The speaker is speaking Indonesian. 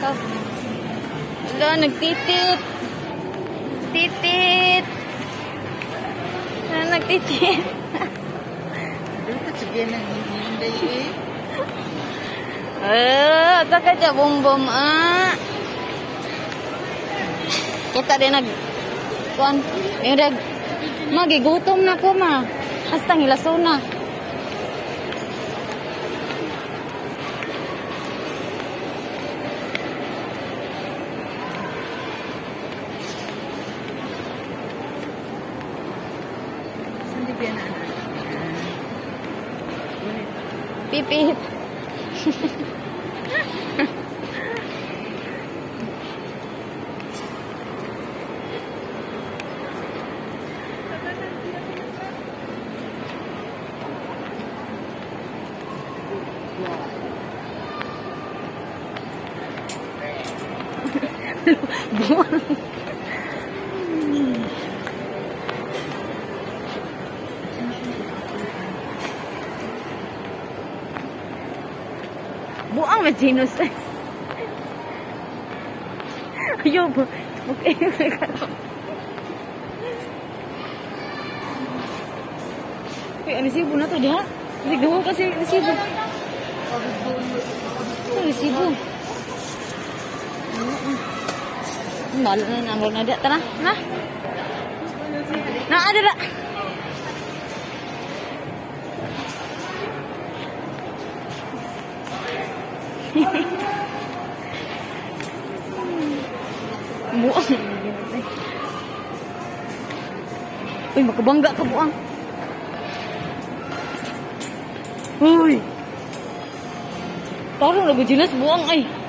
Stop. Wala, nagtitit. Titit. Wala, nagtitit. Dapat sige na hindi eh. Eh, taka aja bom bom ah. Kita din nag kuan, yung nag magigutom na ko ma. Hasta ngilaso na. Пип-пип. Боже. Buang. Na genus eh. Ayaw po. Okay. Uy, ano resibo na to diha? Resibo kasi resibo. Ito resibo. Nalo na nalo na dia tara. Na. Na ada dak. Buang. Uy, makabangga ka buang. Uy. Tarong lagu jelas buang ay.